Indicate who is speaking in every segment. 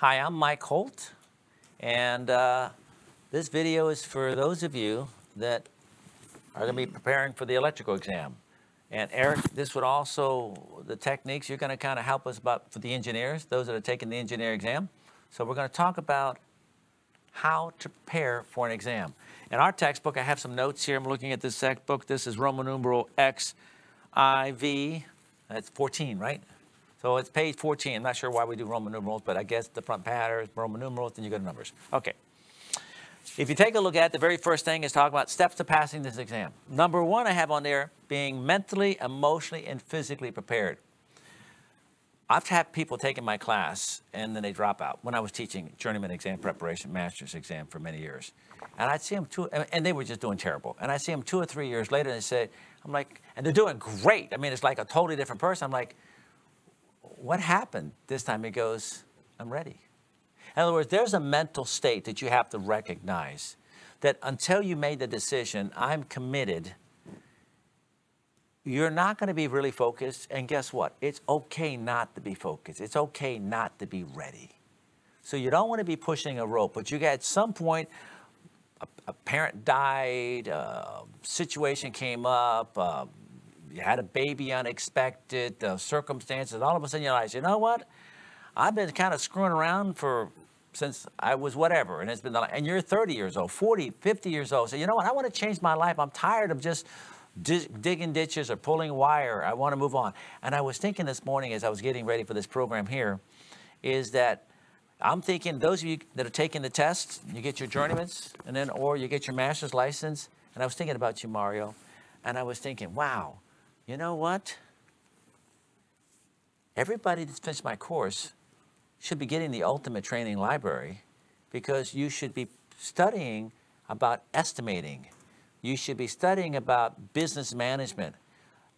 Speaker 1: Hi, I'm Mike Holt, and uh, this video is for those of you that are going to be preparing for the electrical exam. And Eric, this would also, the techniques, you're going to kind of help us about for the engineers, those that are taking the engineer exam. So we're going to talk about how to prepare for an exam. In our textbook, I have some notes here. I'm looking at this textbook. This is Roman numeral X, I, V. That's 14, right? So it's page 14. I'm not sure why we do Roman numerals, but I guess the front pattern Roman numerals, then you go to numbers. Okay. If you take a look at it, the very first thing is talking about steps to passing this exam. Number one I have on there, being mentally, emotionally, and physically prepared. I've had people taking my class and then they drop out. When I was teaching journeyman exam preparation, master's exam for many years. And I'd see them two, and they were just doing terrible. And I see them two or three years later and they say, I'm like, and they're doing great. I mean, it's like a totally different person. I'm like, what happened this time? He goes, I'm ready. In other words, there's a mental state that you have to recognize that until you made the decision, I'm committed, you're not going to be really focused. And guess what? It's okay not to be focused. It's okay not to be ready. So you don't want to be pushing a rope, but you got at some point, a, a parent died, a situation came up, uh, you had a baby unexpected, the circumstances, all of a sudden you realize, you know what? I've been kind of screwing around for since I was whatever, and it's been, and you're 30 years old, 40, 50 years old. So you know what? I want to change my life. I'm tired of just digging ditches or pulling wire. I want to move on. And I was thinking this morning as I was getting ready for this program here, is that I'm thinking those of you that are taking the test, you get your journeyman's, and then or you get your master's license. And I was thinking about you, Mario, and I was thinking, wow, you know what? Everybody that's finished my course should be getting the ultimate training library because you should be studying about estimating. You should be studying about business management,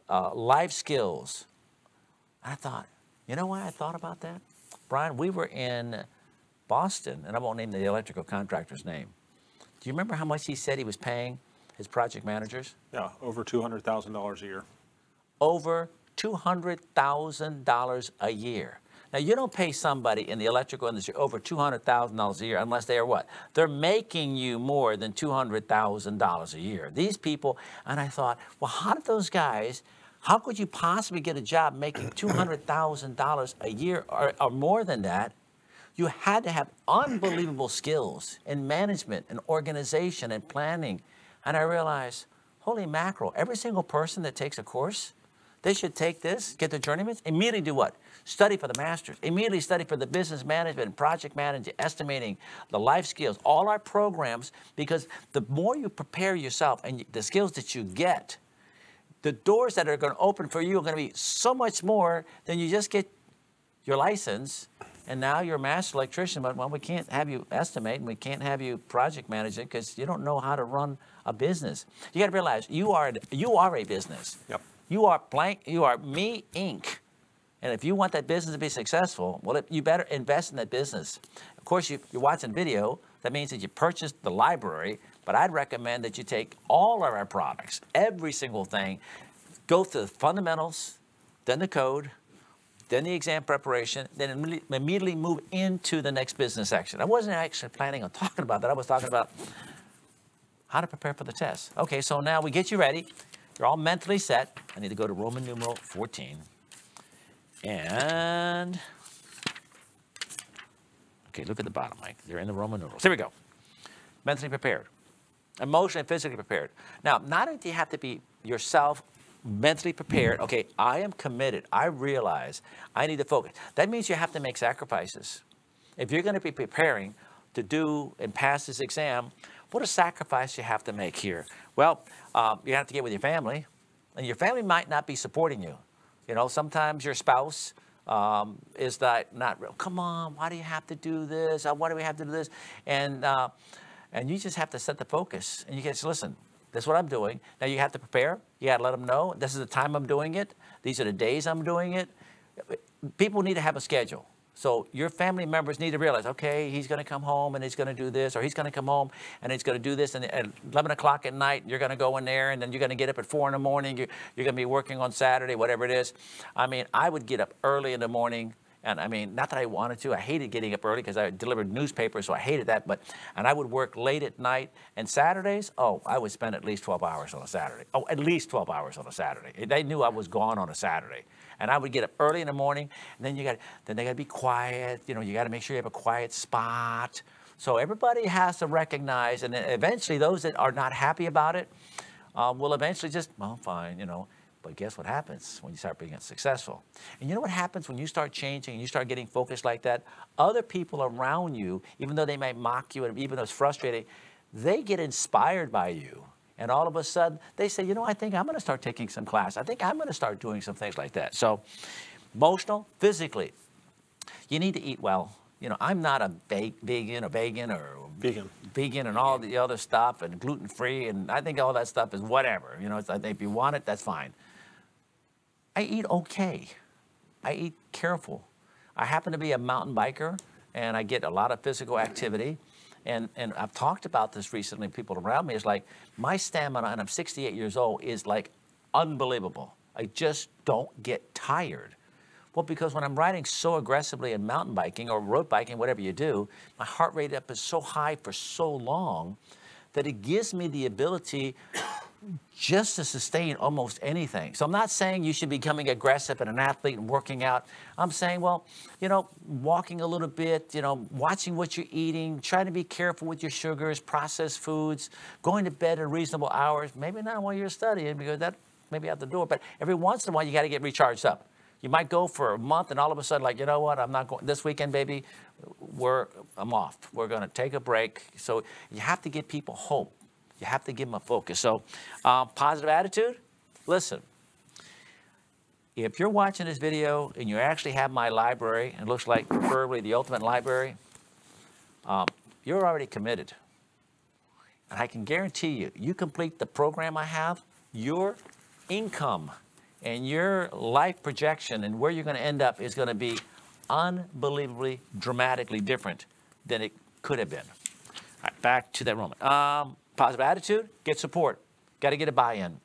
Speaker 1: uh, life skills. I thought, you know why I thought about that? Brian, we were in Boston, and I won't name the electrical contractor's name. Do you remember how much he said he was paying his project managers?
Speaker 2: Yeah, over $200,000 a year
Speaker 1: over $200,000 a year. Now, you don't pay somebody in the electrical industry over $200,000 a year unless they are what? They're making you more than $200,000 a year. These people, and I thought, well, how did those guys, how could you possibly get a job making $200,000 a year or, or more than that? You had to have unbelievable skills in management and organization and planning. And I realized, holy mackerel, every single person that takes a course they should take this, get the journeyman's, immediately do what? Study for the masters. Immediately study for the business management, project management, estimating, the life skills, all our programs, because the more you prepare yourself and the skills that you get, the doors that are going to open for you are going to be so much more than you just get your license and now you're a master electrician, but well, we can't have you estimate and we can't have you project manage it because you don't know how to run a business. You got to realize you are you are a business.
Speaker 2: Yep.
Speaker 1: You are blank, you are me Inc. And if you want that business to be successful, well, you better invest in that business. Of course, you, you're watching video. That means that you purchased the library, but I'd recommend that you take all of our products, every single thing, go through the fundamentals, then the code, then the exam preparation, then immediately move into the next business section. I wasn't actually planning on talking about that. I was talking about how to prepare for the test. Okay, so now we get you ready. You're all mentally set. I need to go to Roman numeral 14. And, okay, look at the bottom, Mike. They're in the Roman numerals. Here we go. Mentally prepared. Emotionally and physically prepared. Now, not only do you have to be yourself mentally prepared, okay, I am committed. I realize I need to focus. That means you have to make sacrifices. If you're going to be preparing to do and pass this exam, what a sacrifice you have to make here. Well, um, you have to get with your family, and your family might not be supporting you. You know, sometimes your spouse um, is not, not real. Come on, why do you have to do this? Uh, why do we have to do this? And, uh, and you just have to set the focus. And you can say, listen, this is what I'm doing. Now you have to prepare. You got to let them know this is the time I'm doing it. These are the days I'm doing it. People need to have a schedule. So your family members need to realize, okay, he's going to come home and he's going to do this, or he's going to come home and he's going to do this, and at 11 o'clock at night, you're going to go in there, and then you're going to get up at 4 in the morning, you're, you're going to be working on Saturday, whatever it is. I mean, I would get up early in the morning And I mean, not that I wanted to. I hated getting up early because I delivered newspapers, so I hated that. But and I would work late at night. And Saturdays, oh, I would spend at least 12 hours on a Saturday. Oh, at least 12 hours on a Saturday. They knew I was gone on a Saturday. And I would get up early in the morning, and then you got then they got to be quiet. You know, you got to make sure you have a quiet spot. So everybody has to recognize, and eventually those that are not happy about it uh, will eventually just, well, fine, you know. But guess what happens when you start being successful? And you know what happens when you start changing and you start getting focused like that? Other people around you, even though they might mock you and even though it's frustrating, they get inspired by you. And all of a sudden, they say, you know, I think I'm going to start taking some class. I think I'm going to start doing some things like that. So, emotional, physically, you need to eat well. You know, I'm not a vegan, a vegan, or
Speaker 2: Vegan.
Speaker 1: vegan, and all the other stuff, and gluten free, and I think all that stuff is whatever. You know, it's, I think if you want it, that's fine. I eat okay. I eat careful. I happen to be a mountain biker, and I get a lot of physical activity. And, and I've talked about this recently, people around me, is like my stamina, and I'm 68 years old, is like unbelievable. I just don't get tired. Well, because when I'm riding so aggressively in mountain biking or road biking, whatever you do, my heart rate up is so high for so long that it gives me the ability just to sustain almost anything. So I'm not saying you should be becoming aggressive and an athlete and working out. I'm saying, well, you know, walking a little bit, you know, watching what you're eating, trying to be careful with your sugars, processed foods, going to bed at reasonable hours. Maybe not while you're studying because that may be out the door, but every once in a while you got to get recharged up. You might go for a month and all of a sudden, like, you know what, I'm not going this weekend, baby. We're I'm off. We're going to take a break. So you have to give people hope you have to give them a focus. So, uh, positive attitude. Listen, if you're watching this video and you actually have my library, and it looks like preferably the ultimate library, um, you're already committed. And I can guarantee you, you complete the program I have, your income and your life projection and where you're going to end up is going to be unbelievably, dramatically different than it could have been. All right, back to that moment. Um, Positive attitude, get support. Got to get a buy in.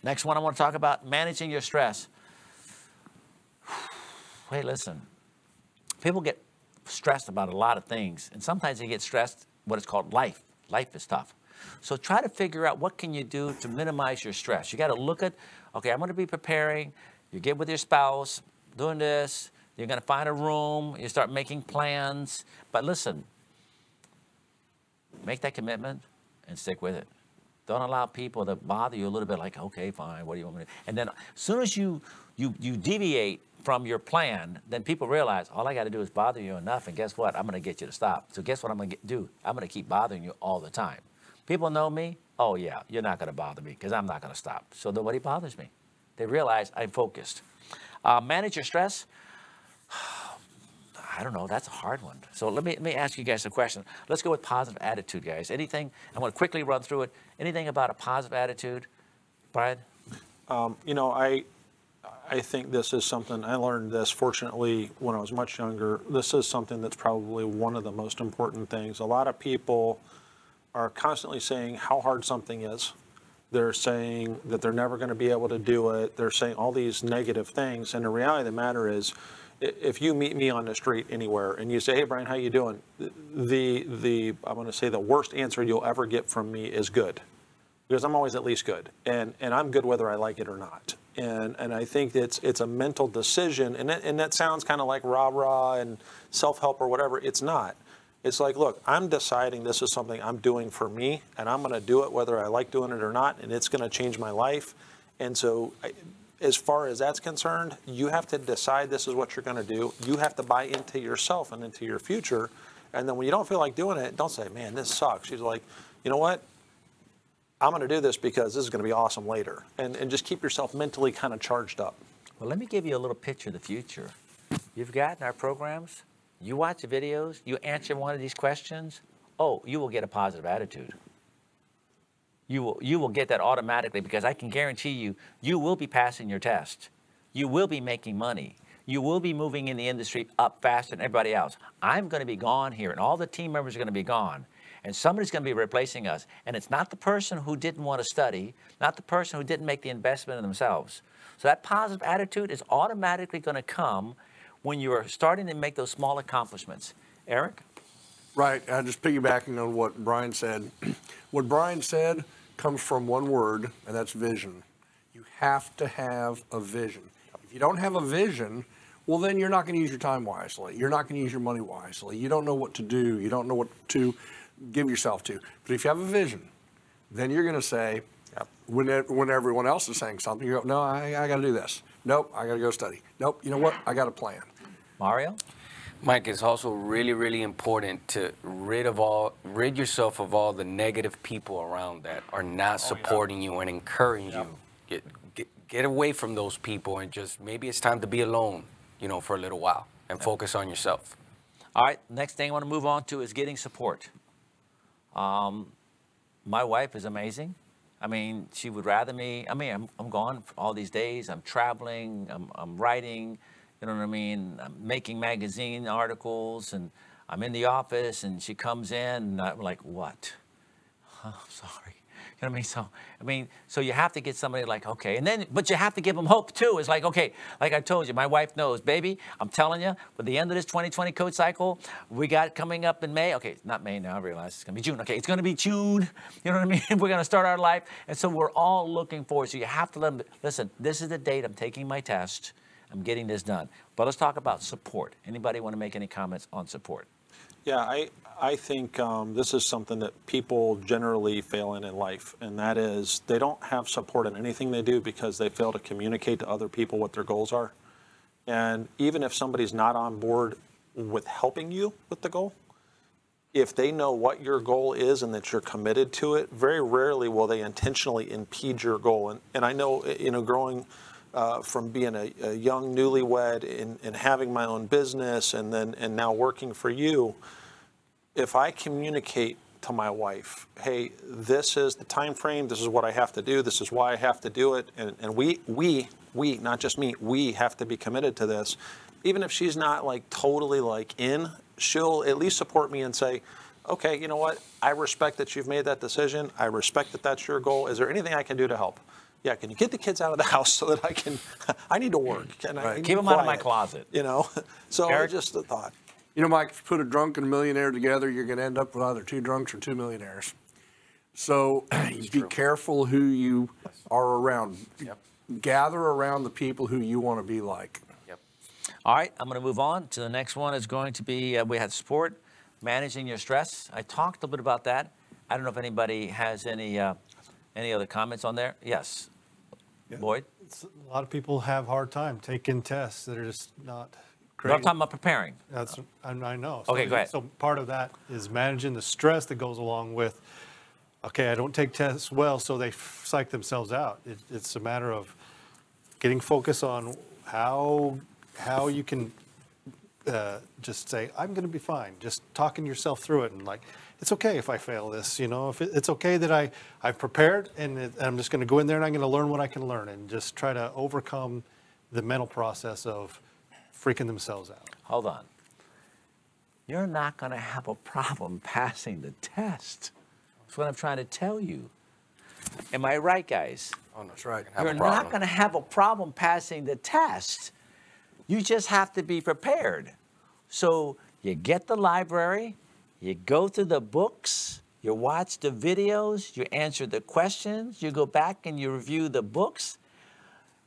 Speaker 1: Next one I want to talk about managing your stress. Hey, listen. People get stressed about a lot of things, and sometimes they get stressed what is called life. Life is tough. So try to figure out what can you do to minimize your stress. You got to look at, okay, I'm going to be preparing. You get with your spouse, doing this. You're going to find a room. You start making plans. But listen, make that commitment and stick with it. Don't allow people to bother you a little bit like, okay, fine, what do you want me to do? And then as soon as you, you, you deviate from your plan, then people realize all I got to do is bother you enough, and guess what? I'm going to get you to stop. So guess what I'm going to do? I'm going to keep bothering you all the time. People know me. Oh yeah, you're not going to bother me because I'm not going to stop. So nobody bothers me. They realize I'm focused. Uh, manage your stress. I don't know. That's a hard one. So let me, let me ask you guys a question. Let's go with positive attitude, guys. Anything, I want to quickly run through it. Anything about a positive attitude? Brian?
Speaker 2: Um, you know, I, I think this is something, I learned this fortunately when I was much younger. This is something that's probably one of the most important things. A lot of people are constantly saying how hard something is. They're saying that they're never going to be able to do it. They're saying all these negative things. And the reality of the matter is, if you meet me on the street anywhere and you say, "Hey, Brian, how you doing?" The the I'm going to say the worst answer you'll ever get from me is good, because I'm always at least good, and and I'm good whether I like it or not. And and I think it's it's a mental decision, and that, and that sounds kind of like rah rah and self help or whatever. It's not. It's like, look, I'm deciding this is something I'm doing for me, and I'm going to do it whether I like doing it or not, and it's going to change my life. And so, as far as that's concerned, you have to decide this is what you're going to do. You have to buy into yourself and into your future. And then when you don't feel like doing it, don't say, man, this sucks. She's like, you know what? I'm going to do this because this is going to be awesome later. And, and just keep yourself mentally kind of charged up.
Speaker 1: Well, let me give you a little picture of the future. You've gotten our programs, you watch the videos, you answer one of these questions, oh, you will get a positive attitude you will, you will get that automatically because I can guarantee you, you will be passing your test. You will be making money. You will be moving in the industry up faster than everybody else. I'm going to be gone here, and all the team members are going to be gone. and somebody's going to be replacing us. And it's not the person who didn't want to study, not the person who didn't make the investment in themselves. So that positive attitude is automatically going to come when you're starting to make those small accomplishments. Eric?
Speaker 3: Right, uh, just piggybacking on what Brian said. what Brian said comes from one word, and that's vision. You have to have a vision. If you don't have a vision, well, then you're not going to use your time wisely. You're not going to use your money wisely. You don't know what to do. You don't know what to give yourself to. But if you have a vision, then you're going to say, when, when everyone else is saying something, you go, no, I, I got to do this. Nope, I got to go study. Nope, you know what? I got a plan.
Speaker 1: Mario?
Speaker 4: Mike, it's also really, really important to rid of all, rid yourself of all the negative people around that are not supporting you and encouraging you. Get, get, get away from those people and just maybe it's time to be alone, you know, for a little while and focus on yourself.
Speaker 1: All right, next thing I want to move on to is getting support. Um, my wife is amazing. I mean, she would rather me, I mean, I'm, I'm gone all these days. I'm traveling, I'm, I'm writing, you know what I mean? I'm making magazine articles and I'm in the office and she comes in and I'm like, what? Oh, sorry. You know what I mean? So, I mean, so you have to get somebody like, okay, and then, but you have to give them hope too. It's like, okay, like I told you, my wife knows, baby, I'm telling you, for the end of this 2020 code cycle, we got coming up in May. Okay, not May now, I realize it's gonna be June. Okay, it's gonna be June. You know what I mean? We're gonna start our life. And so we're all looking forward. So you have to let them, listen, this is the date I'm taking my test. I'm getting this done. But let's talk about support. Anybody want to make any comments on support?
Speaker 2: Yeah, I, I think um, this is something that people generally fail in in life, and that is they don't have support in anything they do because they fail to communicate to other people what their goals are. And even if somebody's not on board with helping you with the goal, if they know what your goal is and that you're committed to it, very rarely will they intentionally impede your goal. And, and I know, you know, growing uh, from being a, a young newlywed and, and having my own business and then and now working for you, if I communicate to my wife, hey, this is the time frame, this is what I have to do, this is why I have to do it, and, and we we we not just me, we have to be committed to this. Even if she's not like totally like in, she'll at least support me and say, okay, you know what? I respect that you've made that decision. I respect that that's your goal. Is there anything I can do to help? Yeah, can you get the kids out of the house so that I can? I need to work. Can I need
Speaker 1: Keep
Speaker 2: to
Speaker 1: them out of my closet.
Speaker 2: You know, so
Speaker 1: Eric?
Speaker 2: just a thought.
Speaker 3: You know, Mike, if you put a drunk and a millionaire together, you're going to end up with either two drunks or two millionaires. So be careful who you are around. Yep. Gather around the people who you want to be like. Yep.
Speaker 1: All right, I'm going to move on to the next one. Is going to be uh, we had support, managing your stress. I talked a little bit about that. I don't know if anybody has any uh, any other comments on there. Yes, Lloyd.
Speaker 5: It's- A lot of people have hard time taking tests that are just not great.
Speaker 1: I'm talking about preparing.
Speaker 5: That's, I I know.
Speaker 1: Okay,
Speaker 5: So-
Speaker 1: go ahead.
Speaker 5: So part of that is managing the stress that goes along with, okay, I don't take tests well, so they psych themselves out. It, it's a matter of getting focus on how, how you can uh, just say, I'm going to be fine. Just talking yourself through it and like, it's okay if I fail this, you know, if it, it's okay that I, I've prepared and it, I'm just going to go in there and I'm going to learn what I can learn and just try to overcome the mental process of freaking themselves out.
Speaker 1: Hold on. You're not going to have a problem passing the test. That's what I'm trying to tell you. Am I right, guys?
Speaker 3: Oh, that's right.
Speaker 4: Have
Speaker 1: You're
Speaker 4: problem.
Speaker 1: not going to have a problem passing the test. You just have to be prepared. So you get the library, you go through the books, you watch the videos, you answer the questions, you go back and you review the books.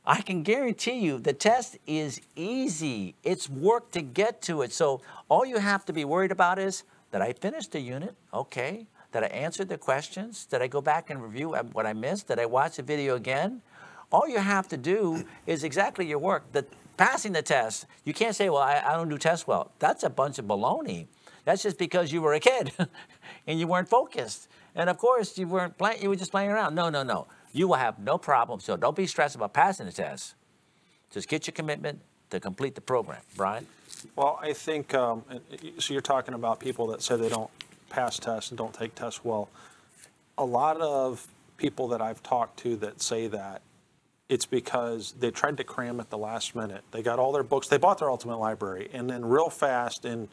Speaker 1: I can guarantee you the test is easy. It's work to get to it. So all you have to be worried about is that I finished the unit? Okay. Did I answer the questions? Did I go back and review what I missed? Did I watch the video again? All you have to do is exactly your work. The passing the test, you can't say, well, I, I don't do tests well. That's a bunch of baloney. That's just because you were a kid and you weren't focused. And of course, you weren't playing, you were just playing around. No, no, no. You will have no problem. So don't be stressed about passing the test. Just get your commitment to complete the program. Brian?
Speaker 2: Well, I think, um, so you're talking about people that say they don't pass tests and don't take tests well. A lot of people that I've talked to that say that, it's because they tried to cram at the last minute. They got all their books, they bought their ultimate library, and then real fast, and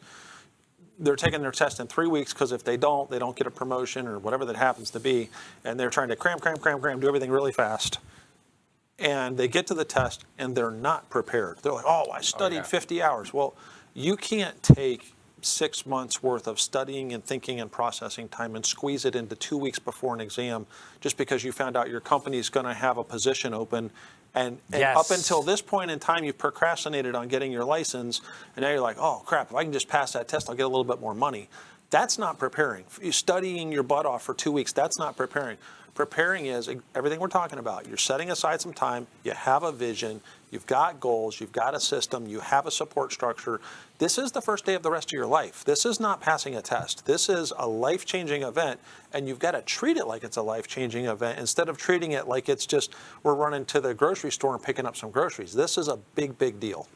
Speaker 2: they're taking their test in three weeks because if they don't, they don't get a promotion or whatever that happens to be. And they're trying to cram, cram, cram, cram, do everything really fast. And they get to the test and they're not prepared. They're like, oh, I oh, studied
Speaker 4: yeah.
Speaker 2: 50 hours. Well, you can't take six months worth of studying and thinking and processing time and squeeze it into two weeks before an exam just because you found out your company is going to have a position open. And, and up until this point in time, you've procrastinated on getting your license, and now you're like, oh crap, if I can just pass that test, I'll get a little bit more money. That's not preparing. You studying your butt off for two weeks, that's not preparing. Preparing is everything we're talking about. You're setting aside some time, you have a vision, you've got goals, you've got a system, you have a support structure. This is the first day of the rest of your life. This is not passing a test. This is a life changing event, and you've got to treat it like it's a life changing event instead of treating it like it's just we're running to the grocery store and picking up some groceries. This is a big, big deal.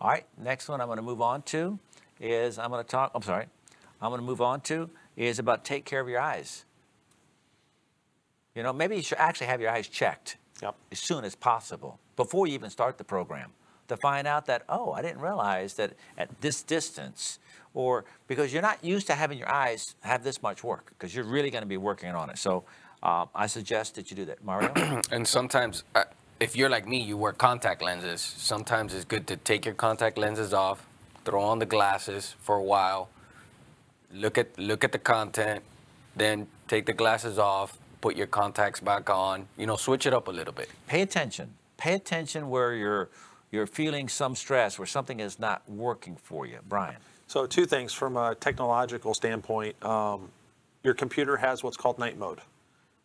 Speaker 1: All right, next one I'm going to move on to is I'm going to talk, I'm sorry, I'm going to move on to is about take care of your eyes. You know, maybe you should actually have your eyes checked
Speaker 2: Yep.
Speaker 1: as soon as possible before you even start the program to find out that, oh, I didn't realize that at this distance, or because you're not used to having your eyes have this much work because you're really going to be working on it. So uh, I suggest that you do that. Mario?
Speaker 4: And sometimes, uh, if you're like me, you wear contact lenses. Sometimes it's good to take your contact lenses off, throw on the glasses for a while, look at look at the content, then take the glasses off, put your contacts back on. You know, switch it up a little bit.
Speaker 1: pay attention. Pay attention where you're you're feeling some stress, where something is not working for you. Brian.
Speaker 2: So, two things from a technological standpoint. Um, your computer has what's called night mode.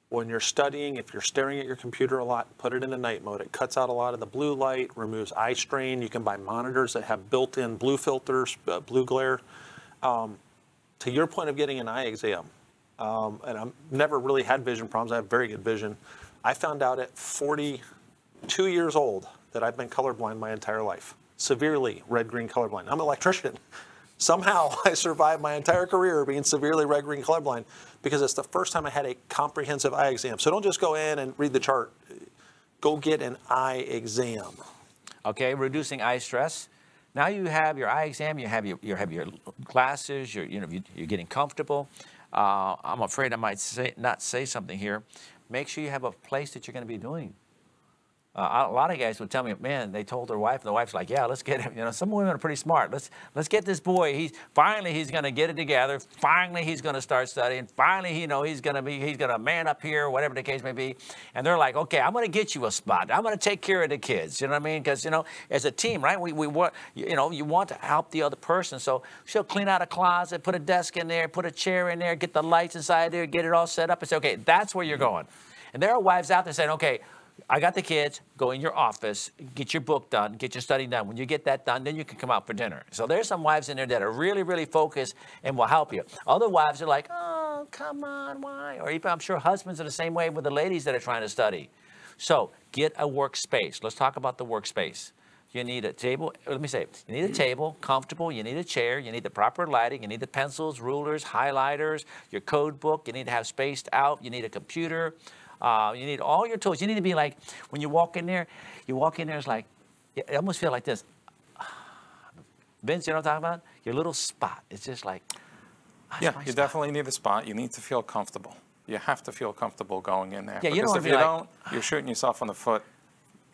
Speaker 2: When you're studying, if you're staring at your computer a lot, put it into night mode. It cuts out a lot of the blue light, removes eye strain. You can buy monitors that have built in blue filters, uh, blue glare. Um, to your point of getting an eye exam, um, and I've never really had vision problems, I have very good vision. I found out at 42 years old that I've been colorblind my entire life, severely red green colorblind. I'm an electrician. Somehow I survived my entire career being severely red green colorblind because it's the first time I had a comprehensive eye exam. So don't just go in and read the chart, go get an eye exam.
Speaker 1: Okay, reducing eye stress. Now you have your eye exam. You have your you have your glasses. You're you know you- you're getting comfortable. Uh, I'm afraid I might say not say something here. Make sure you have a place that you're going to be doing. Uh, a lot of guys would tell me, man, they told their wife, and the wife's like, yeah, let's get him. You know, some women are pretty smart. Let's let's get this boy. He's finally he's going to get it together. Finally, he's going to start studying. Finally, you know, he's going to be he's going to man up here, whatever the case may be. And they're like, okay, I'm going to get you a spot. I'm going to take care of the kids. You know what I mean? Because you know, as a team, right? We we want you know you want to help the other person. So she'll clean out a closet, put a desk in there, put a chair in there, get the lights inside there, get it all set up, and say, okay, that's where you're going. And there are wives out there saying, okay. I got the kids. Go in your office, get your book done, get your study done. When you get that done, then you can come out for dinner. So there's some wives in there that are really, really focused and will help you. Other wives are like, oh, come on, why? Or even I'm sure husbands are the same way with the ladies that are trying to study. So get a workspace. Let's talk about the workspace. You need a table. Let me say, you need a table, comfortable. You need a chair. You need the proper lighting. You need the pencils, rulers, highlighters, your code book. You need to have spaced out. You need a computer. Uh, you need all your tools. You need to be like, when you walk in there, you walk in there, it's like, you almost feel like this. Vince, you know what I'm talking about? Your little spot. It's just like, ah,
Speaker 6: Yeah, you
Speaker 1: spot.
Speaker 6: definitely need a spot. You need to feel comfortable. You have to feel comfortable going in there.
Speaker 1: Yeah, you don't
Speaker 6: because
Speaker 1: wanna
Speaker 6: if you
Speaker 1: like-
Speaker 6: don't, you're shooting yourself in the foot,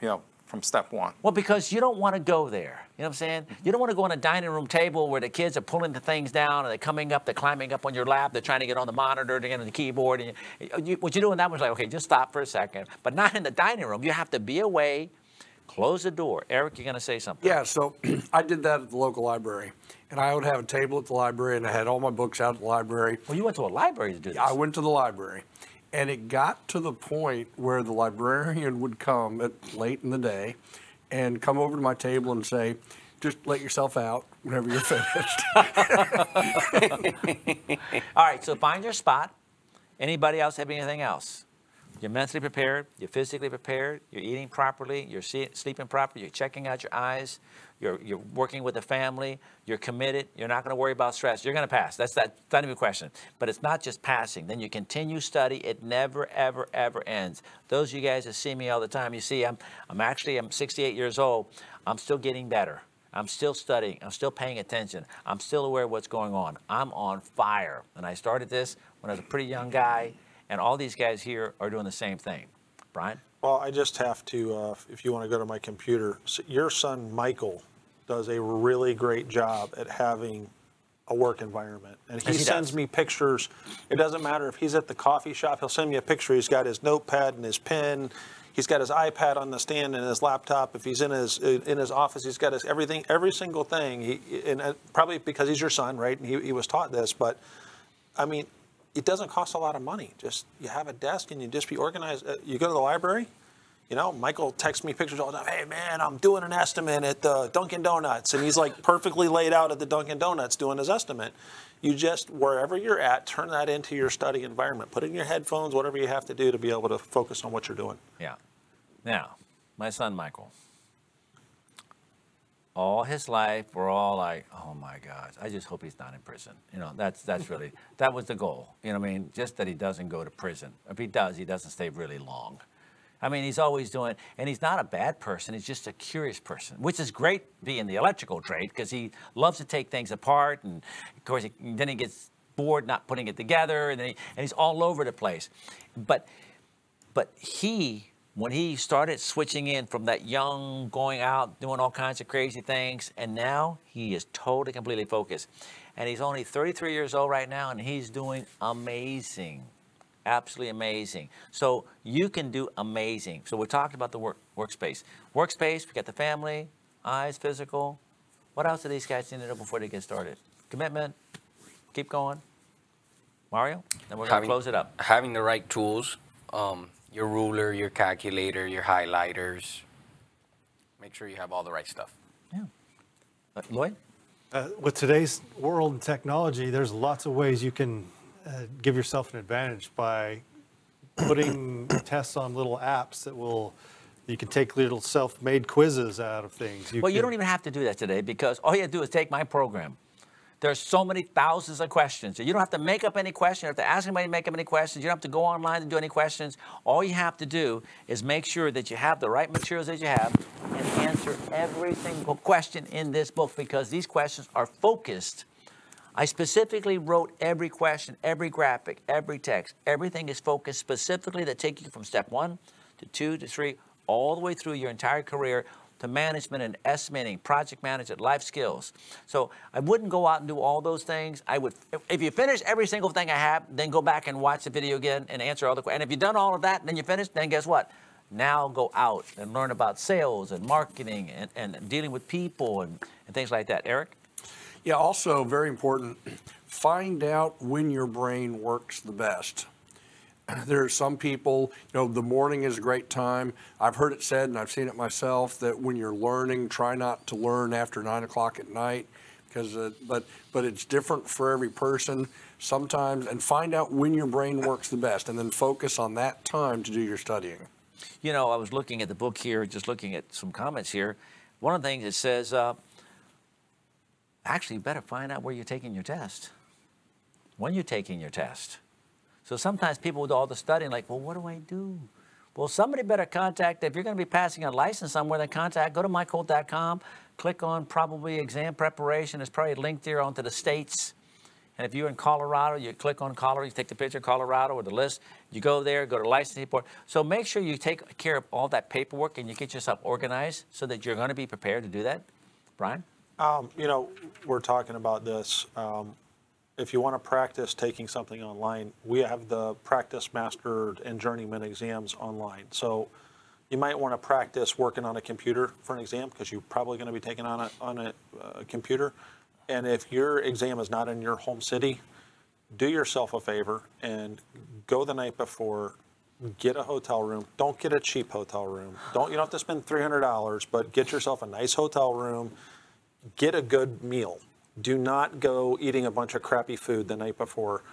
Speaker 6: you know, from step one.
Speaker 1: Well, because you don't want to go there. You know what I'm saying? Mm-hmm. You don't want to go on a dining room table where the kids are pulling the things down and they're coming up, they're climbing up on your lap, they're trying to get on the monitor, to get on the keyboard. And you, you, what you're doing that was like, okay, just stop for a second. But not in the dining room. You have to be away, close the door. Eric, you're going to say something.
Speaker 3: Yeah, so I did that at the local library. And I would have a table at the library, and I had all my books out at the library.
Speaker 1: Well, you went to a library to do this.
Speaker 3: I went to the library. And it got to the point where the librarian would come at late in the day and come over to my table and say, just let yourself out whenever you're finished.
Speaker 1: All right, so find your spot. Anybody else have anything else? You're mentally prepared, you're physically prepared, you're eating properly, you're sleeping properly, you're checking out your eyes, you're, you're working with a family, you're committed, you're not going to worry about stress. You're going to pass. That's that, not even a question. But it's not just passing. Then you continue study. It never, ever, ever ends. Those of you guys that see me all the time, you see I'm, I'm actually, I'm 68 years old. I'm still getting better. I'm still studying. I'm still paying attention. I'm still aware of what's going on. I'm on fire. And I started this when I was a pretty young guy, and all these guys here are doing the same thing. Brian?
Speaker 2: Well, I just have to, uh, if you want to go to my computer, your son Michael does a really great job at having a work environment. And he
Speaker 1: he
Speaker 2: sends
Speaker 1: does.
Speaker 2: me pictures. It doesn't matter if he's at the coffee shop, he'll send me a picture. He's got his notepad and his pen. He's got his iPad on the stand and his laptop. If he's in his in his office, he's got his everything, every single thing. He, and uh, probably because he's your son, right? And he, he was taught this, but I mean, it doesn't cost a lot of money. Just you have a desk and you just be organized. Uh, You go to the library, you know, Michael texts me pictures all the time. Hey man, I'm doing an estimate at the Dunkin' Donuts, and he's like perfectly laid out at the Dunkin' Donuts doing his estimate. You just wherever you're at, turn that into your study environment. Put in your headphones, whatever you have to do to be able to focus on what you're doing.
Speaker 1: Yeah. Now, my son Michael, all his life, we're all like, oh my gosh, I just hope he's not in prison. You know, that's that's really that was the goal. You know, what I mean, just that he doesn't go to prison. If he does, he doesn't stay really long. I mean, he's always doing, and he's not a bad person. He's just a curious person, which is great being the electrical trade because he loves to take things apart, and of course, he, then he gets bored not putting it together, and then he, and he's all over the place. But but he, when he started switching in from that young, going out, doing all kinds of crazy things, and now he is totally, completely focused. And he's only 33 years old right now, and he's doing amazing. Absolutely amazing. So you can do amazing. So we're talking about the work, workspace. Workspace, we got the family, eyes, physical. What else do these guys need to know before they get started? Commitment, keep going. Mario? Then we're going to close it up.
Speaker 4: Having the right tools, um, your ruler, your calculator, your highlighters. Make sure you have all the right stuff.
Speaker 1: Uh, Lloyd?
Speaker 5: Uh, with today's world and technology, there's lots of ways you can uh, give yourself an advantage by putting tests on little apps that will, you can take little self-made quizzes out of things.
Speaker 1: Well, you don't even have to do that today because all you have to do is take my program. There's so many thousands of questions. You don't have to make up any questions. You don't have to ask anybody to make up any questions. You don't have to go online and do any questions. All you have to do is make sure that you have the right materials that you have and answer every single question in this book because these questions are focused. I specifically wrote every question, every graphic, every text. Everything is focused specifically to take you from step one to two to three, all the way through your entire career to management and estimating, project management, life skills. So I wouldn't go out and do all those things. I would, if- you finish every single thing I have, then go back and watch the video again and answer all the questions. And if you've done all of that, then you finish, then guess what? Now go out and learn about sales and marketing and, and dealing with people and, and things like that. Eric?
Speaker 3: Yeah, also very important, find out when your brain works the best. There are some people, you know, the morning is a great time. I've heard it said, and I've seen it myself, that when you're learning, try not to learn after nine o'clock at night, because, uh, but, but it's different for every person sometimes, and find out when your brain works the best, and then focus on that time to do your studying.
Speaker 1: You know, I was looking at the book here, just looking at some comments here. One of the things it says, uh, actually, you better find out where you're taking your test, when you're taking your test. So sometimes people with all the studying, like, well, what do I do? Well, somebody better contact, if you're going to be passing a license somewhere, then contact, go to mikeholt.com, click on probably exam preparation. It's probably linked there onto the states. And if you're in Colorado, you click on Colorado, you take the picture of Colorado or the list, you go there, go to licensing board. So make sure you take care of all that paperwork and you get yourself organized so that you're going to be prepared to do that. Brian?
Speaker 2: Um, you know, we're talking about this. Um, if you want to practice taking something online, we have the practice master and journeyman exams online. So you might want to practice working on a computer for an exam because you're probably going to be taking on a on a, uh computer. And if your exam is not in your home city, do yourself a favor and go the night before. Get a hotel room. Don't get a cheap hotel room. Don't you don't have to spend three hundred dollars, but get yourself a nice hotel room get a good meal. Do not go eating a bunch of crappy food the night before.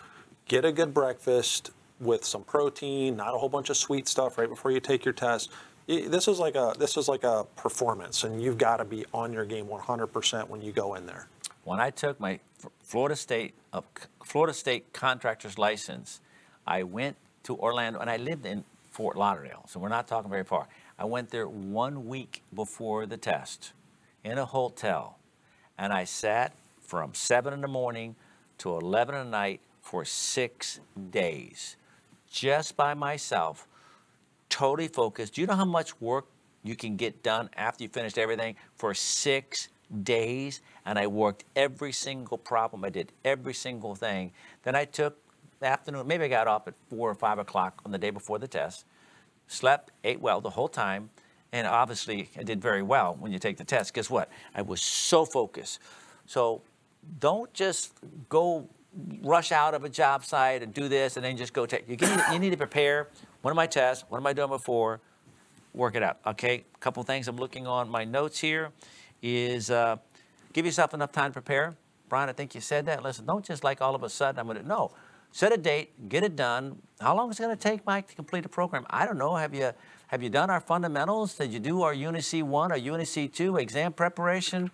Speaker 2: Get a good breakfast with some protein, not a whole bunch of sweet stuff right before you take your test. This is like a this is like a performance, and you've got to be on your game 100% when you go in there.
Speaker 1: when I took my Florida State uh, Florida State contractor's license, I went to Orlando and I lived in Fort Lauderdale, so we're not talking very far. I went there one week before the test, in a hotel and I sat from 7 in the morning to 11 at night for six days just by myself, totally focused. Do you know how much work you can get done after you finished everything for six days? And I worked every single problem. I did every single thing. Then I took the afternoon, maybe I got off at four or five o'clock on the day before the test, slept, ate well the whole time, and obviously I did very well when you take the test. Guess what? I was so focused. So don't just go rush out of a job site and do this and then just go take. You, need, you need to prepare. What am I test? What am I doing before? Work it out. Okay. A couple things I'm looking on my notes here is uh, give yourself enough time to prepare. Brian, I think you said that. Listen, don't just like all of a sudden I'm going to no. Set a date, get it done. How long is it going to take, Mike, to complete a program? I don't know. Have you have you done our fundamentals? Did you do our UniC one or UniC two exam preparation?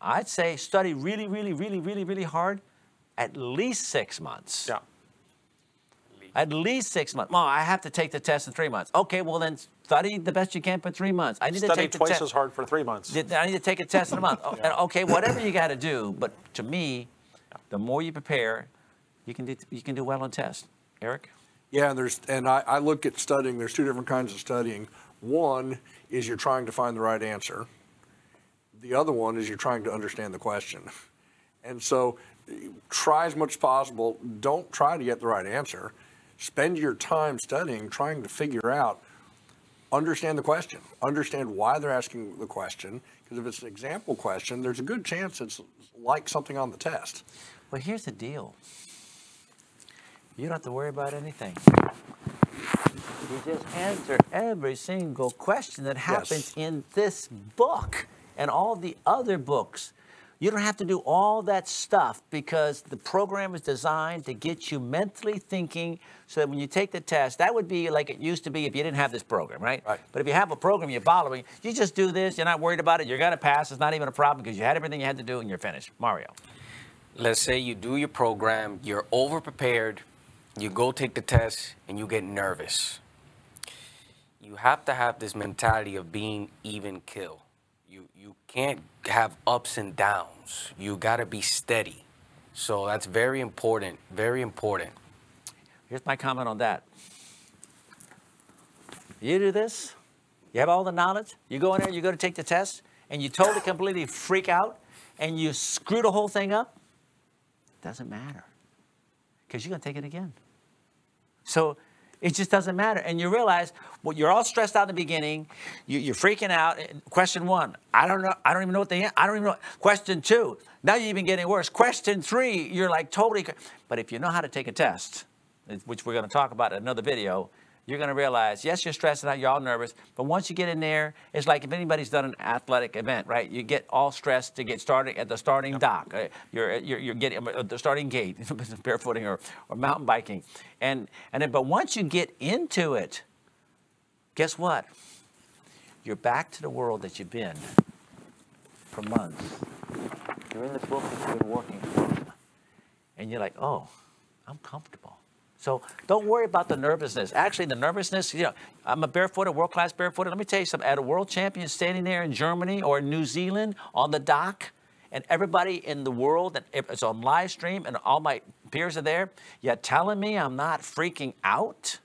Speaker 1: I'd say study really, really, really, really, really hard at least six months.
Speaker 2: Yeah.
Speaker 1: At least six months. Well, I have to take the test in three months. Okay, well then study the best you can for three months. I need to
Speaker 2: Study
Speaker 1: take the
Speaker 2: twice as hard for three months.
Speaker 1: I need to take a test in a month. Oh, and Okay, whatever you got to do. But to me, the more you prepare, you can do you can do well on tests. Eric.
Speaker 3: Yeah, and there's and I, I look at studying. There's two different kinds of studying. One is you're trying to find the right answer. The other one is you're trying to understand the question. And so, try as much as possible. Don't try to get the right answer. Spend your time studying, trying to figure out, understand the question, understand why they're asking the question. Because if it's an example question, there's a good chance it's like something on the test.
Speaker 1: Well, here's the deal. You don't have to worry about anything. You just answer every single question that happens in this book and all the other books. You don't have to do all that stuff because the program is designed to get you mentally thinking so that when you take the test, that would be like it used to be if you didn't have this program, right?
Speaker 3: Right.
Speaker 1: But if you have a program you're following, you just do this, you're not worried about it, you're going to pass, it's not even a problem because you had everything you had to do and you're finished. Mario.
Speaker 4: Let's say you do your program, you're over prepared, you go take the test, and you get nervous. You have to have this mentality of being even kill. You you can't have ups and downs. You got to be steady. So that's very important. Very important.
Speaker 1: Here's my comment on that. You do this, you have all the knowledge, you go in there, you go to take the test, and you totally completely freak out and you screw the whole thing up, doesn't matter. Because you're going to take it again. So it just doesn't matter. And you realize, well, you're all stressed out in the beginning. You, you're freaking out. Question one, I don't know. I don't even know what the, I don't even know. Question two, now you're even getting worse. Question three, you're like totally, but if you know how to take a test, which we're going to talk about in another video, you're going to realize, yes, you're stressing out, you're all nervous, but once you get in there, it's like if anybody's done an athletic event, right? You get all stressed to get started at the starting dock. Uh, You're, you're, you're getting at the starting gate, barefooting or, or mountain biking. And, and then, but once you get into it, guess what? You're back to the world that you've been for months. You're in the book that you've been working from. And you're like, oh, I'm comfortable. So don't worry about the nervousness. Actually, the nervousness, you know, I'm a barefooter, world class barefooter. Let me tell you something. At a world champion standing there in Germany or New Zealand on the dock, and everybody in the world, and it's on live stream, and all my peers are there, you're telling me I'm not freaking out?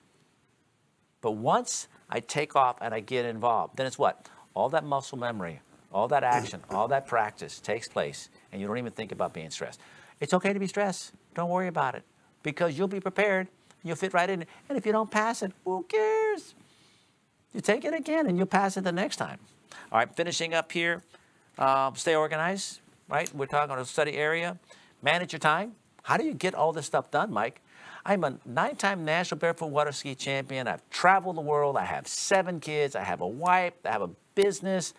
Speaker 1: But once I take off and I get involved, then it's what? All that muscle memory, all that action, all that practice takes place, and you don't even think about being stressed. It's okay to be stressed. Don't worry about it because you'll be prepared. You'll fit right in. And if you don't pass it, who cares? You take it again and you'll pass it the next time. All right, finishing up here. Uh, stay organized, right? We're talking about a study area. Manage your time. How do you get all this stuff done, Mike? I'm a nine time national barefoot water ski champion. I've traveled the world. I have seven kids. I have a wife. I have a business.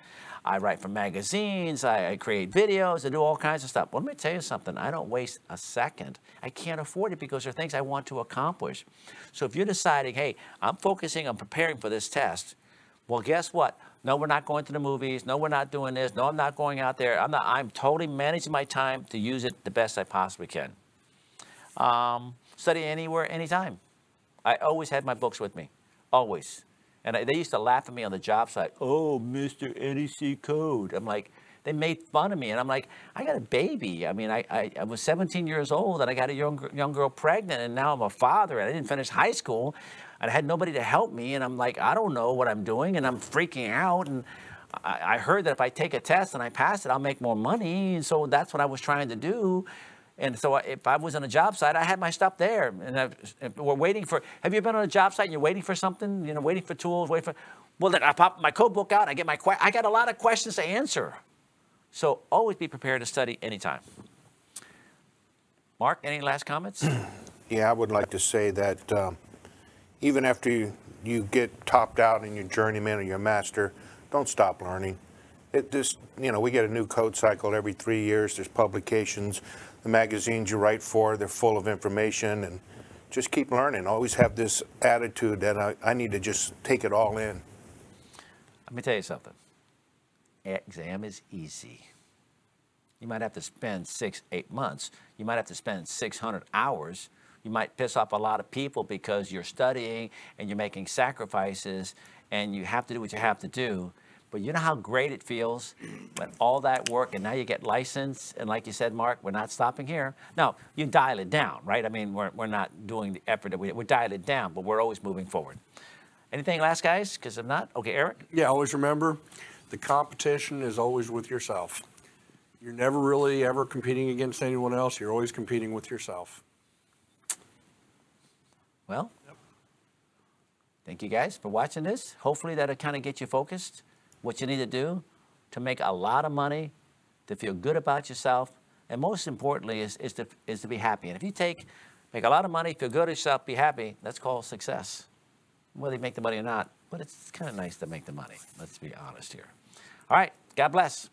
Speaker 1: I write for magazines. I, I, create videos. I do all kinds of stuff. Well, let me tell you something. I don't waste a second. I can't afford it because there are things I want to accomplish. So if you're deciding, hey, I'm focusing on preparing for this test, well, guess what? No, we're not going to the movies. No, we're not doing this. No, I'm not going out there. I'm not. I'm totally managing my time to use it the best I possibly can. Um, study anywhere, anytime. I always had my books with me, always. And I, they used to laugh at me on the job site. Oh, Mr. NEC code. I'm like, they made fun of me. And I'm like, I got a baby. I mean, I, I, I was 17 years old and I got a young, young girl pregnant and now I'm a father and I didn't finish high school and I had nobody to help me. And I'm like, I don't know what I'm doing and I'm freaking out. And I, I heard that if I take a test and I pass it, I'll make more money. And so that's what I was trying to do. And so I- if I was on a job site, I had my stuff there. And I, we're waiting for, have you been on a job site and you're waiting for something, you know, waiting for tools, waiting for, well, then I pop my code book out, I get my, I got a lot of questions to answer. So always be prepared to study anytime. Mark, any last comments?
Speaker 7: Yeah, I would like to say that um, even after you, you get topped out in your journeyman or your master, don't stop learning. It just, you know, we get a new code cycle every three years. There's publications, the magazines you write for, they're full of information, and just keep learning. Always have this attitude that I, I need to just take it all in.
Speaker 1: Let me tell you something. Exam is easy. You might have to spend six, eight months. You might have to spend 600 hours. You might piss off a lot of people because you're studying and you're making sacrifices and you have to do what you have to do. But you know how great it feels when all that work and now you get licensed. And like you said, Mark, we're not stopping here. Now, you dial it down, right? I mean, we're, we're not doing the effort that we, we're dialing it down, but we're always moving forward. Anything last, guys? Because I'm not, okay, Eric?
Speaker 3: Yeah, always remember, the competition is always with yourself. You're never really ever competing against anyone else. You're always competing with yourself.
Speaker 1: Well, thank you guys for watching this. Hopefully that'll kind of get you focused. What you need to do to make a lot of money, to feel good about yourself, and most importantly is, is, to, is to be happy. And if you take, make a lot of money, feel good about yourself, be happy, that's called success. Whether you make the money or not, but it's kind of nice to make the money. Let's be honest here. All right, God bless.